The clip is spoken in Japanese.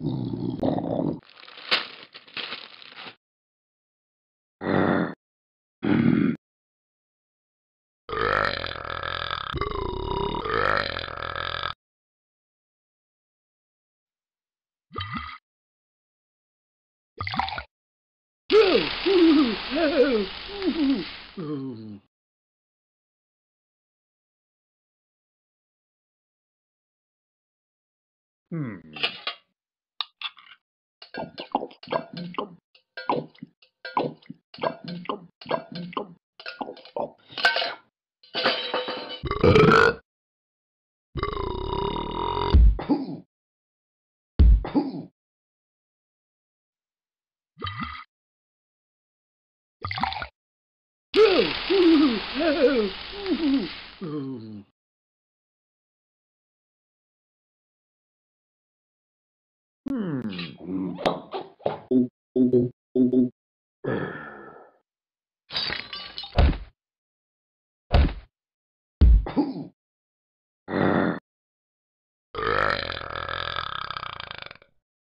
Hmm. Hmm. who?